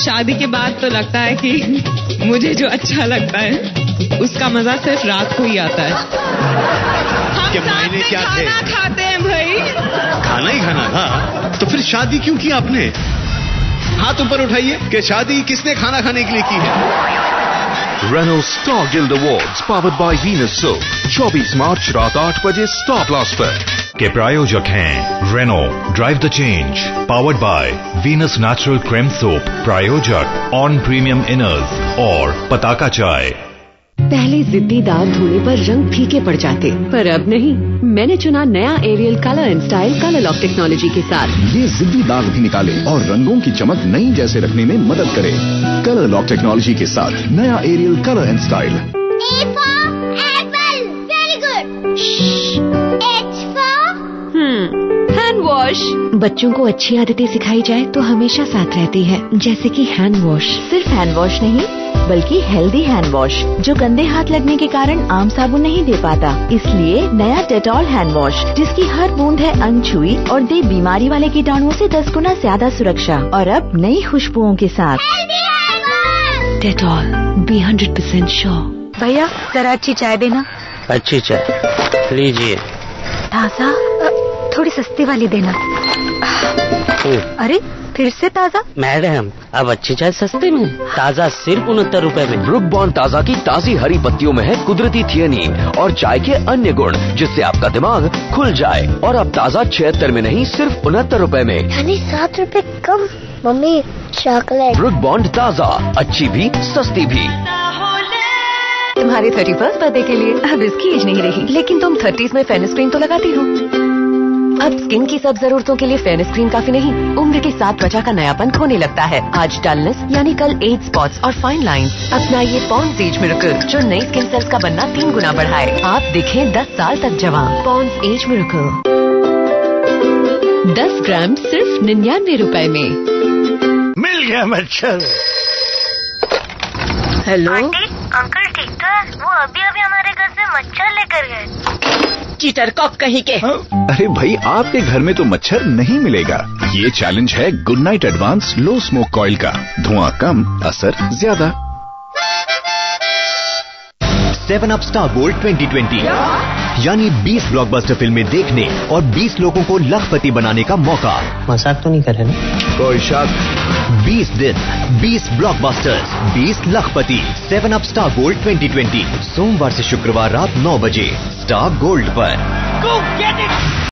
शादी के बाद तो लगता है कि मुझे जो अच्छा लगता है उसका मज़ा सिर्फ़ रात को ही आता है। हम के साथ मायने में क्या थे? खाना खाते हैं भाई। खाना ही खाना था? तो फिर शादी क्यों की आपने? हाथ ऊपर उठाइए कि शादी किसने खाना खाने के लिए की है? Renault Star Guild Awards powered by Venus soap 24 March रात आठ बजे स्टार प्लस पर। के प्रायोजक हैं Renault drive the change powered by Venus natural cream soap प्रायोजक ऑन प्रीमियम इनर्स और पताका चाय। पहले जिद्दी दाग धोने पर रंग फीके पड़ जाते पर अब नहीं। मैंने चुना नया Ariel colour and style colour lock technology के साथ। ये जिद्दी दाग भी निकाले और रंगों की चमक नई जैसे रखने में मदद करे। कलर लॉक टेक्नोलॉजी के साथ नया Ariel colour and style hand wash बच्चों को अच्छी आदतें सिखाई जाए तो हमेशा साथ रहती है जैसे कि हैंड वॉश सिर्फ़ हैंड वॉश नहीं बल्कि हेल्दी हैंड वॉश जो गंदे हाथ लगने के कारण आम साबुन नहीं दे पाता। इसलिए नया डेटॉल हैंड वॉश जिसकी हर बूंद है अनछुई और दे बीमारी वाले कीटाणुओं से 10 गुना ज़्यादा सुरक्षा। और अब नई खुशबुओं के साथ। Healthy Dettol be hundred percent sure भैया जरा अच्छी चाय देना। अच्छी चाय। लीजिए। ताज़ा थोड़ी सस्ती वाली देना। अरे फिर से ताज़ा? मैडम अब अच्छी चाय सस्ते में। ताज़ा सिर्फ़ उनहत्तर रूपए में। ब्रुक बॉन्ड ताज़ा की ताज़ी हरी पत्तियों में है कुदरती थियनीन और चाय के अन्य गुण जिससे आपका दिमाग खुल जाए। और अब ताज़ा छिहत्तर में नहीं सिर्फ़ उनहत्तर रूपए में। यानी सात रूपए कम मम्मी चॉकलेट ब्रुक बॉन्ड ताज़ा अच्छी भी सस्ती भी। तुम्हारे थर्टी फ़र्स्ट बर्थडे के लिए अब इसकी एज नहीं रही। लेकिन तुम थर्टीज में फेनिस क्रीम तो लगाती हो। अब स्किन की सब जरूरतों के लिए फेनिस क्रीम काफ़ी नहीं उम्र के साथ त्वचा का नयापन खोने लगता है। आज डलनेस यानी कल एज स्पॉट्स और फाइन लाइंस अपना ये पॉन्स एज मिरेकल जो नई स्किन सेल्स का बनना तीन गुना बढ़ाए। आप दिखें दस साल तक जवान। पॉन्स एज मिरेकल दस ग्राम सिर्फ़ निन्यानवे रूपए में। मिल गया मच्छर हेलो अंकल ठीक तो है वो अभी अभी हमारे घर से मच्छर लेकर गए। चीटर कॉप कहीं के। हाँ? अरे भाई आपके घर में तो मच्छर नहीं मिलेगा। ये चैलेंज है Good Knight advance low smoke coil का। धुआँ कम असर ज़्यादा। सेवन अप स्टार ट्वेंटी 2020 यानी 20 ब्लॉकबस्टर फ़िल्में देखने और 20 लोगों को लखपति बनाने का मौका। मज़ाक तो नहीं कर रहे ना? कोई शक? 20 दिन 20 ब्लॉकबस्टर्स 20 लखपति। सेवन अप स्टार गोल्ड 2020 सोमवार से शुक्रवार रात 9 बजे। स्टार गोल्ड पर।